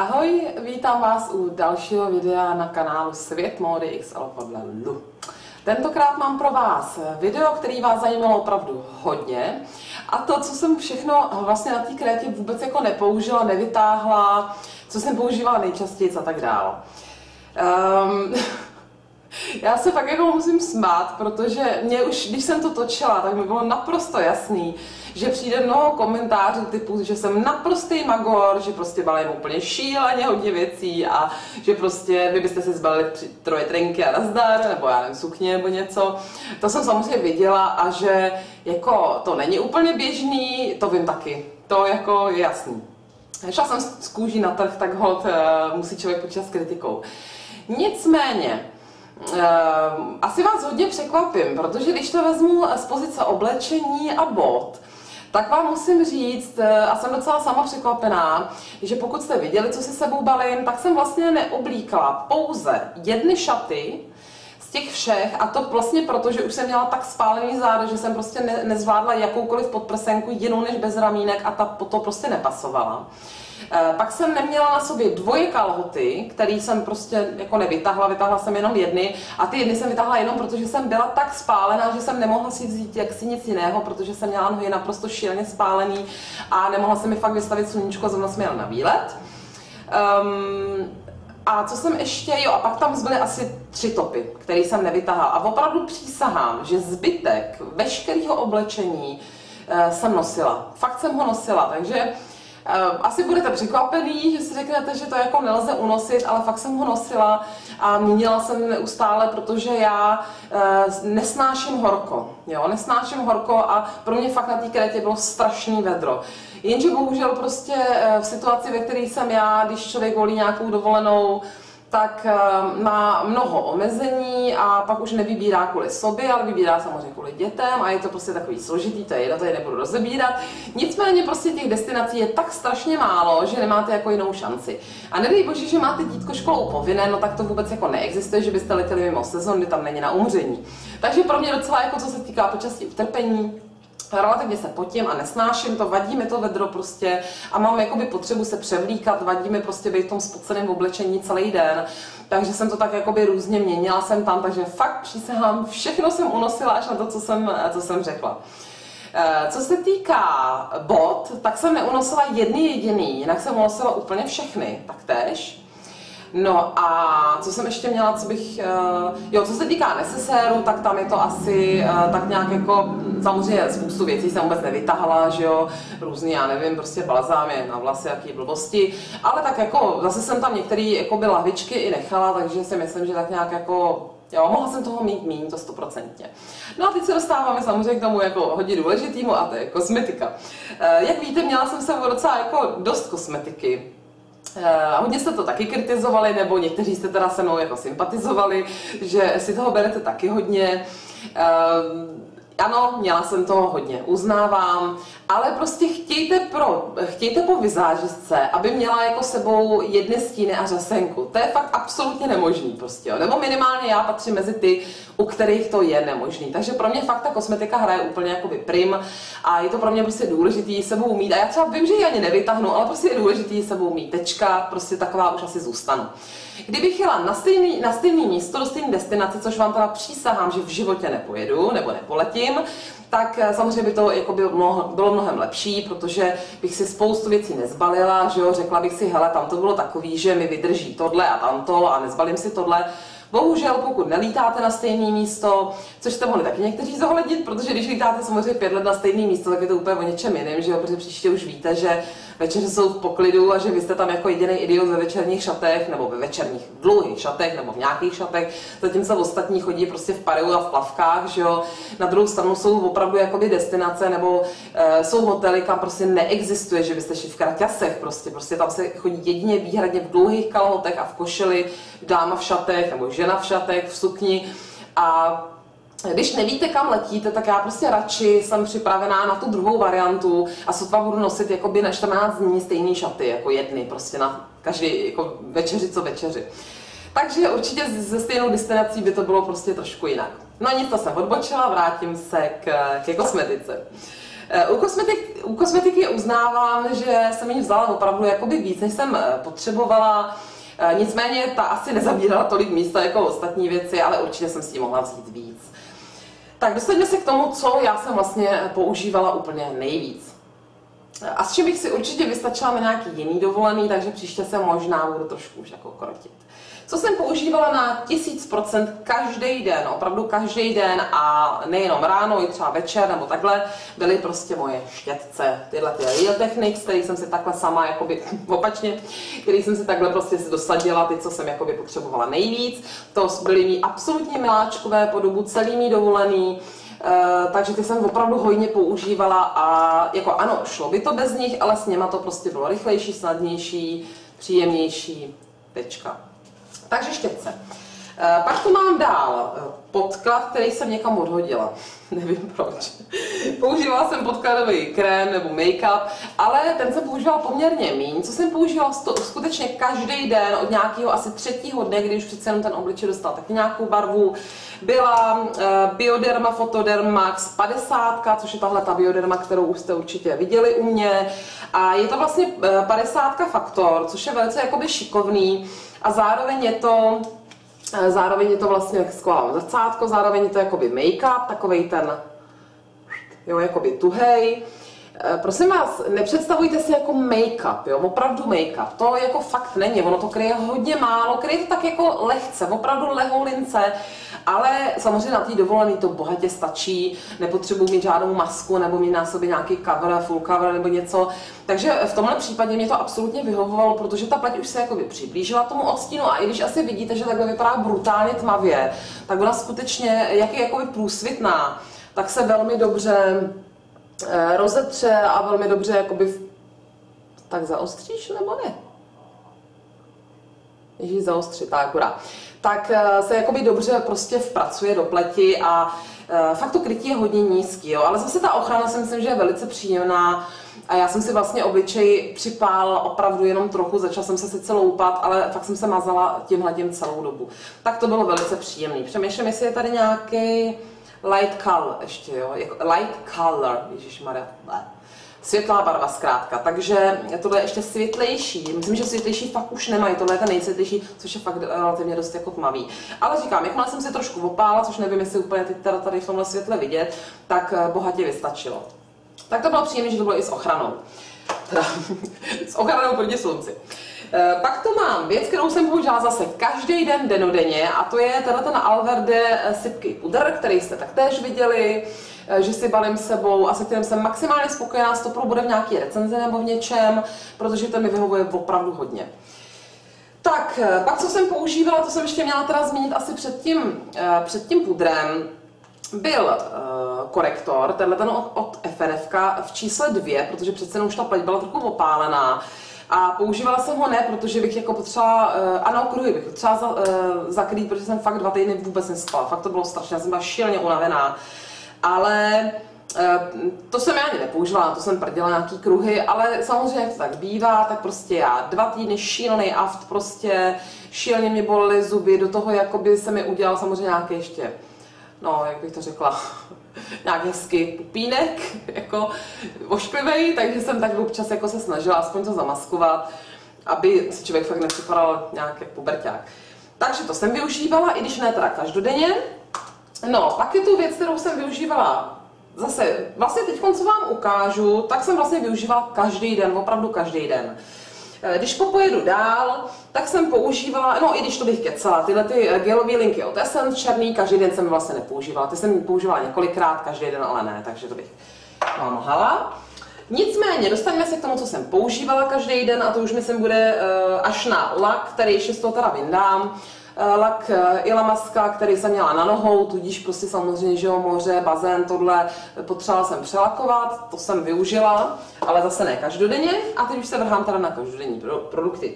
Ahoj, vítám vás u dalšího videa na kanálu Svět módy XL podle Lu. Tentokrát mám pro vás video, který vás zajímalo opravdu hodně. A to, co jsem všechno vlastně na té krétě vůbec jako nepoužila, nevytáhla, co jsem používala nejčastěji a tak dále. Um, já se fakt jako musím smát, protože mě už, když jsem to točila, tak mi bylo naprosto jasný, že přijde mnoho komentářů typu, že jsem naprostý magor, že prostě balím úplně šíleně hodně věcí a že prostě vy byste si zbalili troje trenky a nazdar, nebo já nevím, sukně nebo něco. To jsem samozřejmě viděla a že jako to není úplně běžný, to vím taky. To jako je jasný. Šla jsem z kůží na trh, tak hod uh, musí člověk počítat s kritikou. Nicméně, asi vás hodně překvapím, protože když to vezmu z pozice oblečení a bod, tak vám musím říct, eh, a jsem docela sama překvapená, že pokud jste viděli, co si sebou balím, tak jsem vlastně neoblíkala pouze jedny šaty, těch všech, a to vlastně proto, že už jsem měla tak spálený záda, že jsem prostě ne, nezvládla jakoukoliv podprsenku jinou než bez ramínek a ta to prostě nepasovala. Eh, pak jsem neměla na sobě dvoje kalhoty, které jsem prostě jako nevytahla, vytahla jsem jenom jedny a ty jedny jsem vytahla jenom protože jsem byla tak spálená, že jsem nemohla si vzít jaksi nic jiného, protože jsem měla nohy naprosto šíleně spálený a nemohla se mi fakt vystavit sluníčko, zrovna jsme jela na výlet. Um, a co jsem ještě, jo, a pak tam zbyly asi tři topy, které jsem nevytahla. A opravdu přísahám, že zbytek veškerého oblečení uh, jsem nosila. Fakt jsem ho nosila, takže Eh, asi budete překvapený, že si řeknete, že to jako nelze unosit, ale fakt jsem ho nosila a měnila jsem neustále, protože já eh, nesnáším horko. Jo, nesnáším horko a pro mě fakt na té krétě bylo strašný vedro. Jenže bohužel prostě eh, v situaci, ve které jsem já, když člověk volí nějakou dovolenou, tak eh, má mnoho omezení a pak už nevybírá kvůli sobě, ale vybírá samozřejmě kvůli dětem a je to prostě takový složitý, to je jedno, to je nebudu rozebírat. Nicméně prostě těch destinací je tak strašně málo, že nemáte jako jinou šanci. A nedej bože, že máte dítko školou povinné, no tak to vůbec jako neexistuje, že byste letěli mimo sezon, kdy tam není na umření. Takže pro mě docela jako co se týká počasí utrpení, relativně se potím a nesnáším to, vadí mi to vedro prostě a mám jakoby potřebu se převlíkat, vadí mi prostě být v tom spoceném oblečení celý den, takže jsem to tak jakoby různě měnila jsem tam, takže fakt přísahám, všechno jsem unosila až na to, co jsem, co jsem řekla. Eh, co se týká bot, tak jsem neunosila jedný jediný, jinak jsem unosila úplně všechny, taktéž. No a co jsem ještě měla, co bych, uh, jo, co se týká neseséru, tak tam je to asi uh, tak nějak jako, samozřejmě spoustu věcí jsem vůbec nevytahala, že jo, různý, já nevím, prostě balzámy na vlasy, jaký blbosti, ale tak jako, zase jsem tam některé jako by lahvičky i nechala, takže si myslím, že tak nějak jako Jo, mohla jsem toho mít méně, to stoprocentně. No a teď se dostáváme samozřejmě k tomu jako hodně důležitýmu a to je kosmetika. Eh, jak víte, měla jsem se docela jako dost kosmetiky. Uh, hodně jste to taky kritizovali, nebo někteří jste teda se mnou jako sympatizovali, že si toho berete taky hodně. Uh, ano, měla jsem toho hodně, uznávám, ale prostě chtějte, pro, chtějte po vizážistce, aby měla jako sebou jedny stíny a řasenku. To je fakt absolutně nemožný prostě, jo. Nebo minimálně já patřím mezi ty, u kterých to je nemožný. Takže pro mě fakt ta kosmetika hraje úplně jakoby prim a je to pro mě prostě důležitý sebou mít. A já třeba vím, že ji ani nevytáhnu, ale prostě je důležitý sebou mít. Tečka, prostě taková už asi zůstanu. Kdybych jela na stejný, na stejný místo, do stejné destinace, což vám teda přísahám, že v životě nepojedu nebo nepoletím, tak eh, samozřejmě by to jako by bylo, bylo mnohem lepší, protože bych si spoustu věcí nezbalila, že jo, řekla bych si, hele, tam to bylo takový, že mi vydrží tohle a tamto a nezbalím si tohle, Bohužel, pokud nelítáte na stejné místo, což jste mohli taky někteří zohlednit, protože když lítáte samozřejmě pět let na stejné místo, tak je to úplně o něčem jiném, že jo, protože příště už víte, že večeře jsou v poklidu a že vy jste tam jako jediný idiot ve večerních šatech, nebo ve večerních dlouhých šatech, nebo v nějakých šatech, zatímco ostatní chodí prostě v pareu a v plavkách, že jo. Na druhou stranu jsou opravdu jakoby destinace, nebo e, jsou hotely, kam prostě neexistuje, že byste šli v kraťasech, prostě, prostě tam se chodí jedině výhradně v dlouhých kalhotech a v košili, dáma v šatech, nebo žena v šatech, v sukni. A když nevíte, kam letíte, tak já prostě radši jsem připravená na tu druhou variantu a sotva budu nosit jakoby na 14 dní stejné šaty, jako jedny, prostě na každý jako večeři co večeři. Takže určitě ze stejnou destinací by to bylo prostě trošku jinak. No nic, to jsem odbočila, vrátím se k, ke kosmetice. U, kosmetik, u kosmetiky uznávám, že jsem ji vzala opravdu jakoby víc, než jsem potřebovala. Nicméně ta asi nezabírala tolik místa jako ostatní věci, ale určitě jsem si ji mohla vzít víc. Tak dostaňme se k tomu, co já jsem vlastně používala úplně nejvíc. A s čím bych si určitě vystačila na nějaký jiný dovolený, takže příště se možná budu trošku už jako krotit. Co jsem používala na 1000% každý den, opravdu každý den a nejenom ráno, i třeba večer nebo takhle, byly prostě moje štětce. Tyhle ty Real Techniques, který jsem si takhle sama, jakoby opačně, který jsem si takhle prostě dosadila, ty, co jsem jakoby potřebovala nejvíc. To byly mý absolutně miláčkové po dobu celý mý dovolený. Uh, takže ty jsem opravdu hojně používala a jako ano, šlo by to bez nich, ale s něma to prostě bylo rychlejší, snadnější, příjemnější. Tečka. Takže štětce. Eh, pak tu mám dál eh, podklad, který jsem někam odhodila. Nevím proč. Používala jsem podkladový krém nebo make-up, ale ten jsem používala poměrně míň. Co jsem používala skutečně každý den od nějakého asi třetího dne, kdy už přece jenom ten obličej dostal taky nějakou barvu, byla uh, Bioderma Photoderm Max 50, což je tahle ta Bioderma, kterou už jste určitě viděli u mě. A je to vlastně 50 faktor, což je velice jakoby šikovný a zároveň je to eh, Zároveň je to vlastně skvělé zrcátko, zároveň je to jakoby make-up, takovej ten, jo, jakoby tuhej. Eh, prosím vás, nepředstavujte si jako make-up, jo, opravdu make-up. To jako fakt není, ono to kryje hodně málo, kryje to tak jako lehce, opravdu lehoulince, ale samozřejmě na té dovolené to bohatě stačí, nepotřebuji mít žádnou masku nebo mít na sobě nějaký cover, full cover nebo něco. Takže v tomhle případě mě to absolutně vyhovovalo, protože ta pleť už se jako přiblížila tomu odstínu a i když asi vidíte, že takhle vypadá brutálně tmavě, tak ona skutečně, jak je jakoby průsvitná, tak se velmi dobře rozetře a velmi dobře jakoby tak zaostříš nebo ne? Ježíš zaostřit, tak akurát. Tak eh, se jakoby dobře prostě vpracuje do pleti a eh, fakt to krytí je hodně nízký, jo? ale zase ta ochrana si myslím, že je velice příjemná a já jsem si vlastně obličej připál opravdu jenom trochu, začala jsem se sice loupat, ale fakt jsem se mazala tímhle tím celou dobu. Tak to bylo velice příjemný. Přemýšlím, jestli je tady nějaký light color ještě, jo, jako light color, ježišmarja, světlá barva zkrátka, takže tohle je ještě světlejší, myslím, že světlejší fakt už nemají, tohle je ten nejsvětlejší, což je fakt relativně dost jako tmavý. Ale říkám, jakmile jsem si trošku opála, což nevím, jestli úplně teď teda tady v tomhle světle vidět, tak eh, bohatě vystačilo. Tak to bylo příjemné, že to bylo i s ochranou. Teda, s ochranou proti slunci. Eh, pak tu mám věc, kterou jsem použila zase každý den, denodenně, a to je teda ten Alverde eh, sypký pudr, který jste taktéž viděli, eh, že si balím sebou a se kterým jsem maximálně spokojená, to bude v nějaké recenzi nebo v něčem, protože to mi vyhovuje opravdu hodně. Tak, pak co jsem používala, to jsem ještě měla teda zmínit asi před tím, před tím pudrem, byl uh, korektor, tenhle ten od, od FNF v čísle 2, protože přece už ta pleť byla trochu opálená. A používala jsem ho ne, protože bych jako potřeba, uh, ano, kruhy bych potřeba za, uh, zakrýt, protože jsem fakt dva týdny vůbec nespala. Fakt to bylo strašně, já jsem byla šíleně unavená. Ale uh, to jsem já ani nepoužívala, to jsem prdila nějaký kruhy, ale samozřejmě, jak to tak bývá, tak prostě já dva týdny šílený aft, prostě šíleně mě bolely zuby, do toho jakoby se mi udělal samozřejmě nějaký ještě, no, jak bych to řekla, nějak hezky pupínek, jako ošklivej, takže jsem tak občas jako se snažila aspoň to zamaskovat, aby si člověk fakt nepřipadal nějak jak puberták. Takže to jsem využívala, i když ne teda každodenně. No, pak je tu věc, kterou jsem využívala zase, vlastně teď, co vám ukážu, tak jsem vlastně využívala každý den, opravdu každý den. Eh, když popojedu dál, tak jsem používala, no i když to bych kecala, tyhle ty eh, gelové linky od Essence černý, každý den jsem vlastně nepoužívala. Ty jsem používala několikrát, každý den ale ne, takže to bych mohla. Nicméně, dostaneme se k tomu, co jsem používala každý den a to už myslím bude uh, až na lak, který ještě z toho teda vyndám. Eh, lak eh, Ilamaska, který jsem měla na nohou, tudíž prostě samozřejmě, že jo, moře, bazén, tohle potřebovala jsem přelakovat, to jsem využila, ale zase ne každodenně a teď už se vrhám teda na každodenní produkty.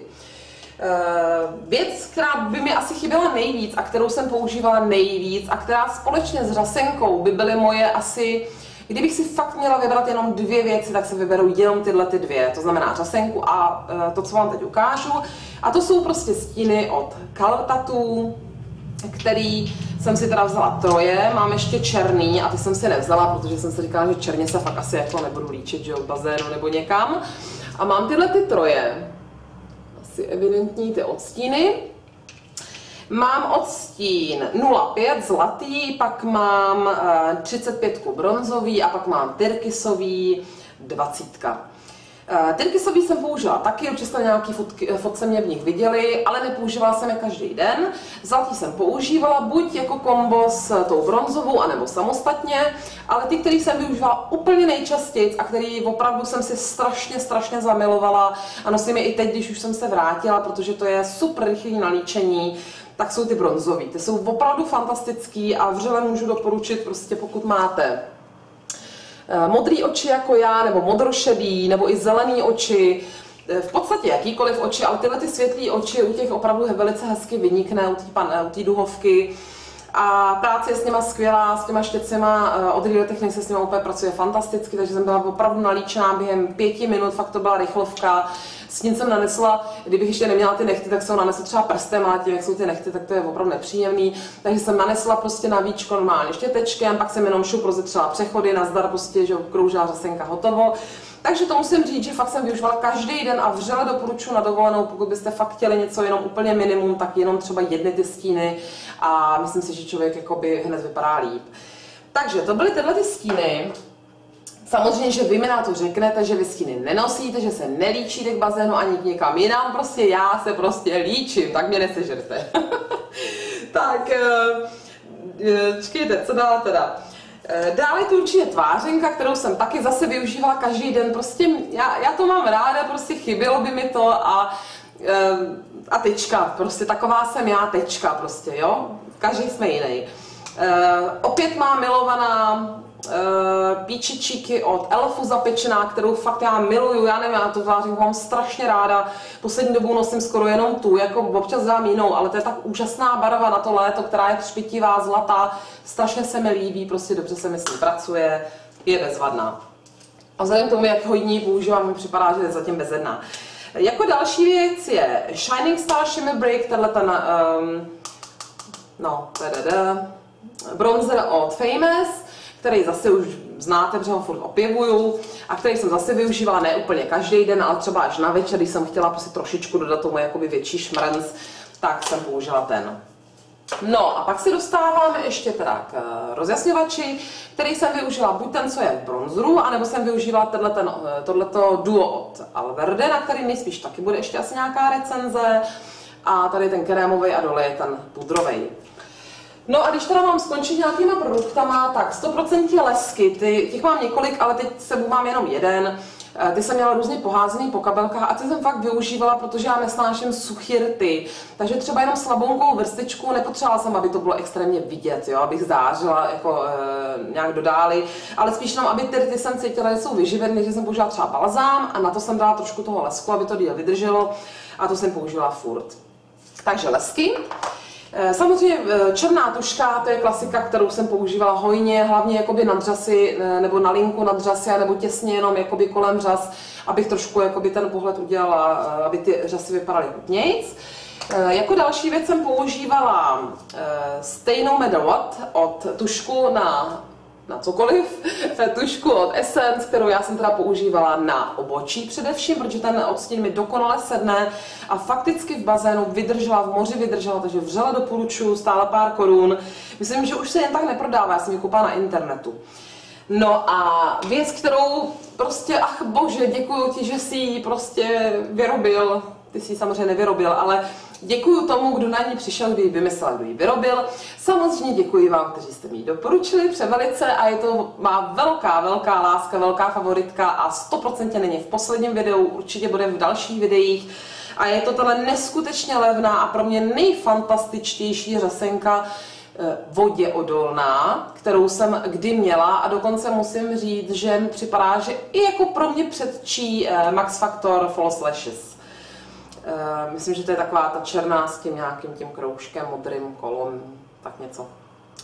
Uh, věc, která by mi asi chyběla nejvíc a kterou jsem používala nejvíc a která společně s řasenkou by byly moje asi Kdybych si fakt měla vybrat jenom dvě věci, tak se vyberu jenom tyhle ty dvě, to znamená řasenku a e, to, co vám teď ukážu. A to jsou prostě stíny od Tattoo, který jsem si teda vzala troje, mám ještě černý a ty jsem si nevzala, protože jsem si říkala, že černě se fakt asi jako nebudu líčit, že jo, bazénu nebo někam. A mám tyhle ty troje, asi evidentní ty odstíny. Mám odstín 0,5 zlatý, pak mám 35 eh, bronzový a pak mám tyrkysový 20. Eh, Tyrkysový jsem použila taky, určitě jste nějaký eh, fotce mě v nich viděli, ale nepoužívala jsem je každý den. Zlatý jsem používala buď jako kombo s tou bronzovou, anebo samostatně, ale ty, který jsem využívala úplně nejčastěji a který opravdu jsem si strašně, strašně zamilovala a nosím je i teď, když už jsem se vrátila, protože to je super rychlý nalíčení, tak jsou ty bronzový. Ty jsou opravdu fantastický a vřele můžu doporučit, prostě pokud máte Eh, modrý oči jako já, nebo modrošedý, nebo i zelený oči, eh, v podstatě jakýkoliv oči, ale tyhle ty světlé oči u těch opravdu velice hezky vynikne, u té duhovky. A práce je s nima skvělá, s těma štěcima, eh, od Real Technics se s nima úplně pracuje fantasticky, takže jsem byla opravdu nalíčená během pěti minut, fakt to byla rychlovka. S ním jsem nanesla, kdybych ještě neměla ty nechty, tak jsem nanesla třeba prstem, ale tím, jak jsou ty nechty, tak to je opravdu nepříjemný. Takže jsem nanesla prostě na víčko normálně štětečkem, pak jsem jenom šup rozetřela přechody, nazdar prostě, že kroužila řasenka hotovo. Takže to musím říct, že fakt jsem využívala každý den a vřele doporučuji na dovolenou, pokud byste fakt chtěli něco jenom úplně minimum, tak jenom třeba jedny ty stíny a myslím si, že člověk jakoby hned vypadá líp. Takže to byly tyhle ty stíny. Samozřejmě, že vy mi na to řeknete, že vy stíny nenosíte, že se nelíčíte k bazénu ani k někam jinam, prostě já se prostě líčím, tak mě nesežerte. tak, čekejte, co dál teda? Eh, dále tu určitě tvářenka, kterou jsem taky zase využívala každý den. Prostě já, já to mám ráda, prostě chybělo by mi to a, eh, a tečka, prostě taková jsem já, tečka prostě, jo. Každý jsme jiný. Eh, opět má milovaná píčičíky od Elfu zapečená, kterou fakt já miluju, já nevím, já to tvářím, mám strašně ráda. Poslední dobou nosím skoro jenom tu, jako občas dám jinou, ale to je tak úžasná barva na to léto, která je třpitivá, zlatá, strašně se mi líbí, prostě dobře se mi s ní pracuje, je bezvadná. A vzhledem k tomu, jak hodně používám, mi připadá, že je zatím bezedná. Jako další věc je Shining Star Shimmer Break, tenhle ten, um, no, tadada, bronzer od Famous který zase už znáte, protože ho furt opěvuju a který jsem zase využívala ne úplně každý den, ale třeba až na večer, když jsem chtěla prostě trošičku dodat tomu jakoby větší šmrnc, tak jsem použila ten. No a pak se dostáváme ještě teda k eh, rozjasňovači, který jsem využila buď ten, co je v bronzeru, anebo jsem využila ten, eh, tohleto duo od Alverde, na který nejspíš taky bude ještě asi nějaká recenze. A tady ten krémový a dole je ten pudrový. No a když teda mám skončit nějakýma produktama, tak 100% lesky, ty, těch mám několik, ale teď sebou mám jenom jeden. Eh, ty jsem měla různě poházený po kabelkách a ty jsem fakt využívala, protože já nesnáším suchý rty. Takže třeba jenom slabonkou vrstičku, nepotřebovala jsem, aby to bylo extrémně vidět, jo, abych zářila jako e, nějak dodáli, ale spíš jenom, aby ty rty jsem cítila, že jsou vyživené, že jsem použila třeba balzám a na to jsem dala trošku toho lesku, aby to díl vydrželo a to jsem použila furt. Takže lesky. Eh, samozřejmě eh, černá tuška, to je klasika, kterou jsem používala hojně, hlavně jakoby na dřasy, eh, nebo na linku na dřasy, nebo těsně jenom jakoby kolem řas, abych trošku jakoby ten pohled udělala, aby ty řasy vypadaly hutnějc. Jako další věc jsem používala stejnou medalot od tušku na na cokoliv, tušku od Essence, kterou já jsem teda používala na obočí především, protože ten odstín mi dokonale sedne a fakticky v bazénu vydržela, v moři vydržela, takže vřele doporučuji, stále pár korun. Myslím, že už se jen tak neprodává, já jsem ji koupila na internetu. No a věc, kterou prostě, ach bože, děkuji ti, že jsi ji prostě vyrobil, ty jsi ji samozřejmě nevyrobil, ale Děkuji tomu, kdo na ní přišel, kdo ji vymyslel, kdo ji vyrobil. Samozřejmě děkuji vám, kteří jste mi ji doporučili převelice a je to má velká, velká láska, velká favoritka a 100% není v posledním videu, určitě bude v dalších videích. A je to tohle neskutečně levná a pro mě nejfantastičtější řasenka, eh, vodě odolná, kterou jsem kdy měla a dokonce musím říct, že mi připadá, že i jako pro mě předčí eh, Max Factor False Lashes. Uh, myslím, že to je taková ta černá s tím nějakým tím kroužkem, modrým kolem, tak něco.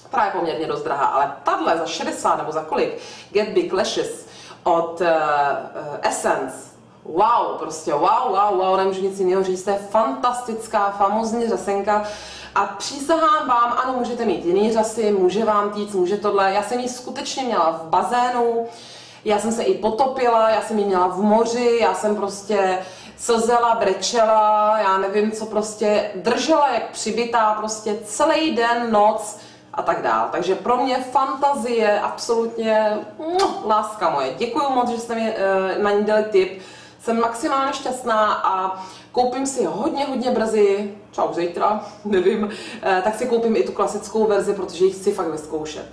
Právě poměrně dost drahá, ale tahle za 60 nebo za kolik, Get Big Lashes od uh, Essence, wow, prostě wow, wow, wow, nemůžu nic jiného říct, to je fantastická, famozní řesenka A přísahám vám, ano, můžete mít jiný řasy, může vám týct, může tohle. Já jsem ji skutečně měla v bazénu, já jsem se i potopila, já jsem ji měla v moři, já jsem prostě slzela, brečela, já nevím co prostě, držela jak přibitá prostě celý den, noc a tak dál. Takže pro mě fantazie absolutně mm, láska moje. Děkuji moc, že jste mi e, na ní dali tip. Jsem maximálně šťastná a koupím si hodně, hodně brzy, čau zítra, nevím, e, tak si koupím i tu klasickou verzi, protože ji chci fakt vyzkoušet.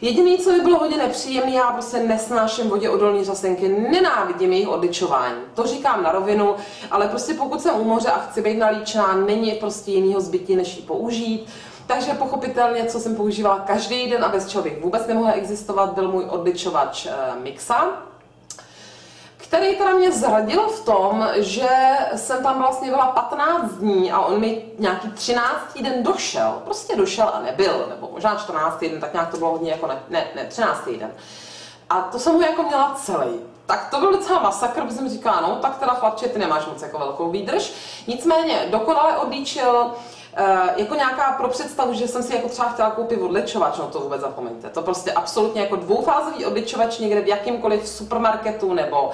Jediný, co by bylo hodně nepříjemné, já prostě nesnáším vodě odolní řasenky, nenávidím jejich odličování. To říkám na rovinu, ale prostě pokud jsem u moře a chci být nalíčená, není prostě jinýho zbytí, než ji použít. Takže pochopitelně, co jsem používala každý den a bez bych vůbec nemohla existovat, byl můj odličovač eh, Mixa který teda mě zradil v tom, že jsem tam vlastně byla 15 dní a on mi nějaký 13. den došel. Prostě došel a nebyl, nebo možná 14. den, tak nějak to bylo hodně jako ne, ne, ne 13. den. A to jsem ho jako měla celý. Tak to byl docela masakr, protože jsem říkala, no tak teda chlapče, ty nemáš moc jako velkou výdrž. Nicméně dokonale odlíčil, Uh, jako nějaká pro představu, že jsem si jako třeba chtěla koupit odličovač, no to vůbec zapomeňte. To prostě absolutně jako dvoufázový odličovač někde v jakýmkoliv supermarketu nebo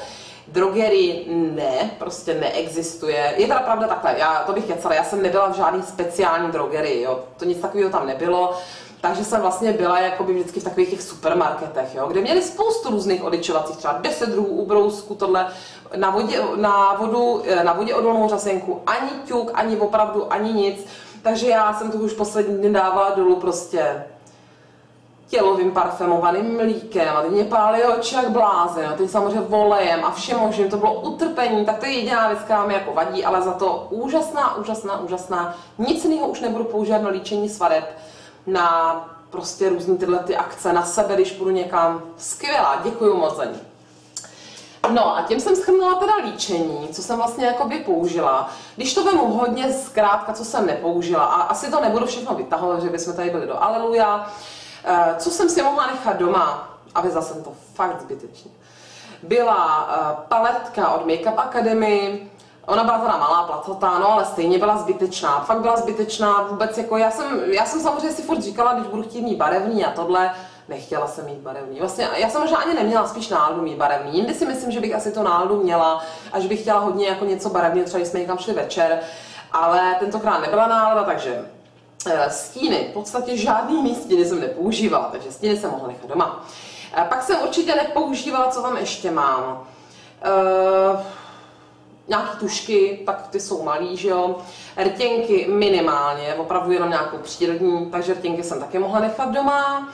drogerii ne, prostě neexistuje. Je teda pravda takhle, já to bych kecala, já jsem nebyla v žádný speciální drogerii, jo, to nic takového tam nebylo. Takže jsem vlastně byla jakoby vždycky v takových těch supermarketech, jo, kde měli spoustu různých odičovacích, třeba 10 druhů ubrousku, tohle na, vodě, na, vodu, na vodě odolnou řasenku, ani ťuk, ani opravdu, ani nic. Takže já jsem to už poslední dny dávala dolů prostě tělovým parfémovaným mlíkem a teď mě pálí oči jak blázen, a teď samozřejmě volejem a všem možným, to bylo utrpení, tak to je jediná věc, která mi jako vadí, ale za to úžasná, úžasná, úžasná. Nic jiného už nebudu používat na líčení svadeb, na prostě různé tyhle ty akce na sebe, když půjdu někam. Skvělá, děkuji moc za ní. No a tím jsem schrnula teda líčení, co jsem vlastně jakoby použila. Když to vemu hodně zkrátka, co jsem nepoužila, a asi to nebudu všechno vytahovat, že bychom tady byli do Aleluja, Eh, co jsem si mohla nechat doma, aby zase to fakt zbytečně, byla eh, paletka od Makeup Academy, Ona byla teda malá, placatá, no ale stejně byla zbytečná. Fakt byla zbytečná vůbec, jako já jsem, já jsem samozřejmě si furt říkala, když budu chtít mít barevný a tohle, nechtěla jsem mít barevný. Vlastně já jsem možná ani neměla spíš náladu mít barevný. Jindy si myslím, že bych asi to náladu měla, až bych chtěla hodně jako něco barevného, třeba když jsme někam šli večer, ale tentokrát nebyla nálada, takže Eh, stíny, v podstatě žádný mý stíny jsem nepoužívala, takže stíny jsem mohla nechat doma. Eh, pak jsem určitě nepoužívala, co tam ještě mám. Uh, nějaký tušky, tak ty jsou malý, že jo. Rtěnky minimálně, opravdu jenom nějakou přírodní, takže rtěnky jsem taky mohla nechat doma.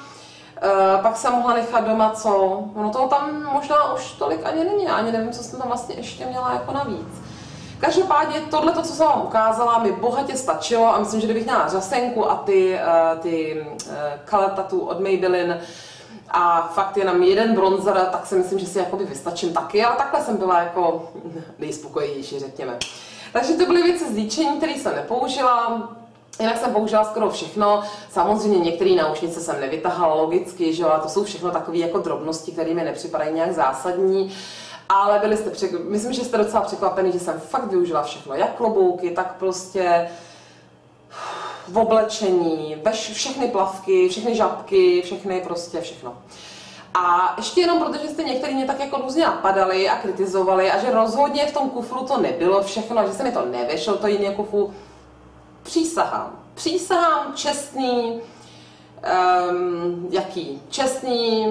Uh, pak jsem mohla nechat doma co? Ono toho tam možná už tolik ani není, ani nevím, co jsem tam vlastně ještě měla jako navíc. Každopádně tohle, co jsem vám ukázala, mi bohatě stačilo a myslím, že kdybych měla řasenku a ty, uh, ty color tattoo od Maybelline a fakt jenom jeden bronzer, tak si myslím, že si jakoby vystačím taky, ale takhle jsem byla jako nejspokojenější, řekněme. Takže to byly věci z líčení, které jsem nepoužila. Jinak jsem použila skoro všechno. Samozřejmě některé náušnice jsem nevytahala logicky, že jo, to jsou všechno takové jako drobnosti, které mi nepřipadají nějak zásadní ale byli jste, přek... myslím, že jste docela překvapený, že jsem fakt využila všechno, jak klobouky, tak prostě v oblečení, veš, všechny plavky, všechny žabky, všechny prostě všechno. A ještě jenom protože jste některý mě tak jako různě napadali a kritizovali a že rozhodně v tom kufru to nebylo všechno, že se mi to nevešlo, to jiný kufru, přísahám. Přísahám čestný, um, jaký? Čestný,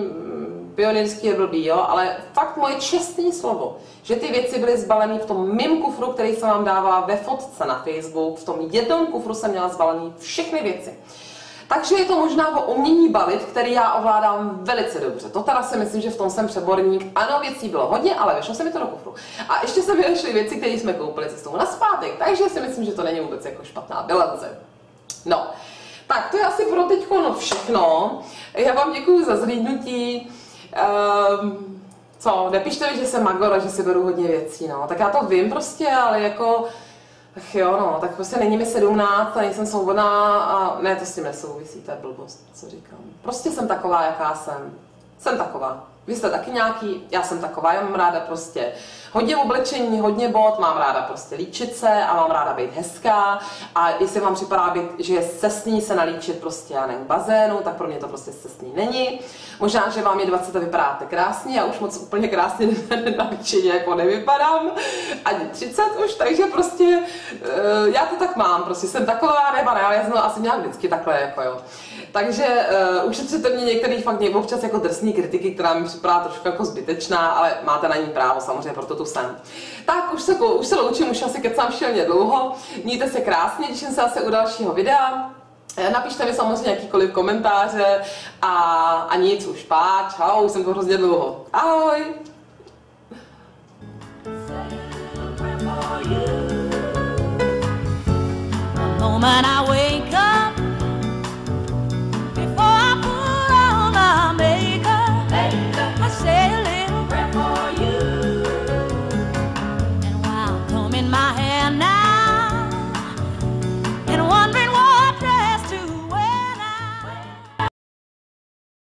pionýrský je blbý, jo, ale fakt moje čestné slovo, že ty věci byly zbalené v tom mým kufru, který jsem vám dávala ve fotce na Facebook, v tom jednom kufru jsem měla zbalené všechny věci. Takže je to možná o umění balit, který já ovládám velice dobře. To teda si myslím, že v tom jsem přeborník. Ano, věcí bylo hodně, ale vyšlo se mi to do kufru. A ještě se mi vyšly věci, které jsme koupili cestou na zpátek, takže si myslím, že to není vůbec jako špatná bilance. No, tak to je asi pro teď všechno. Já vám děkuji za zhlídnutí. Um, co, nepište mi, že jsem magor že si beru hodně věcí, no. Tak já to vím prostě, ale jako, ach jo, no, tak prostě není mi 17 a nejsem svobodná a ne, to s tím nesouvisí, to je blbost, co říkám. Prostě jsem taková, jaká jsem. Jsem taková. Vy jste taky nějaký, já jsem taková, já mám ráda prostě hodně oblečení, hodně bod, mám ráda prostě líčit se a mám ráda být hezká a jestli vám připadá být, že je cestný se nalíčit prostě, já nevím, bazénu, tak pro mě to prostě cestný není. Možná, že vám je 20 a vypadáte krásně, já už moc úplně krásně na líčení jako nevypadám, ani 30 už, takže prostě uh, já to tak mám, prostě jsem taková, nebo ne, ale já jsem asi měla vždycky takhle, jako jo. Takže uh, ušetřete mě některý fakt občas jako drsný kritiky, která mi připadá trošku jako zbytečná, ale máte na ní právo, samozřejmě, proto tu jsem. Tak už se, už se loučím, už asi kecám šilně dlouho. Mějte se krásně, těším se asi u dalšího videa. Eh, napište mi samozřejmě jakýkoliv komentáře a, a nic už pá, čau, jsem to hrozně dlouho. Ahoj! moment I wait